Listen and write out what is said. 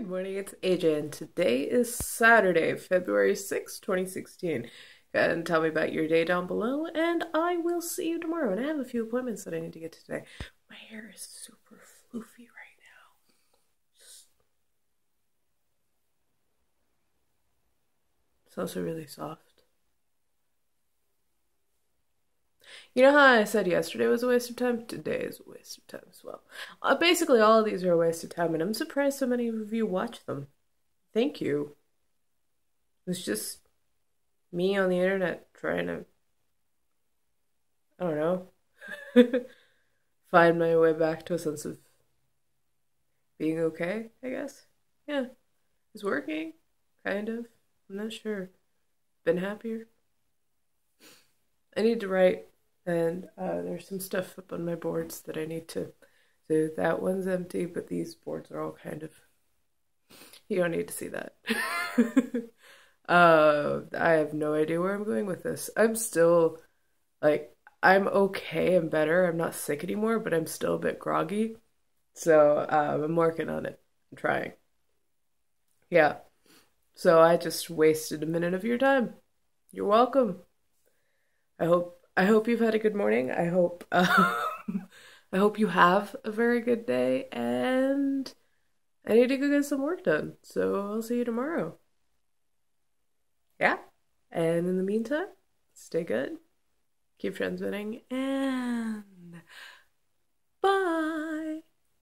Good morning, it's AJ, and today is Saturday, February 6, 2016. Go ahead and tell me about your day down below, and I will see you tomorrow. And I have a few appointments that I need to get to today. My hair is super floofy right now. It's also really soft. You know how I said yesterday was a waste of time? Today is a waste of time as well. Uh, basically, all of these are a waste of time, and I'm surprised so many of you watch them. Thank you. It's just me on the internet trying to, I don't know, find my way back to a sense of being okay, I guess. Yeah. It's working, kind of. I'm not sure. Been happier. I need to write and uh, there's some stuff up on my boards that I need to do. That one's empty, but these boards are all kind of. You don't need to see that. uh, I have no idea where I'm going with this. I'm still like I'm okay. I'm better. I'm not sick anymore, but I'm still a bit groggy. So um, I'm working on it. I'm trying. Yeah. So I just wasted a minute of your time. You're welcome. I hope I hope you've had a good morning. I hope um, I hope you have a very good day and I need to go get some work done. So I'll see you tomorrow. Yeah. And in the meantime, stay good. Keep transmitting and.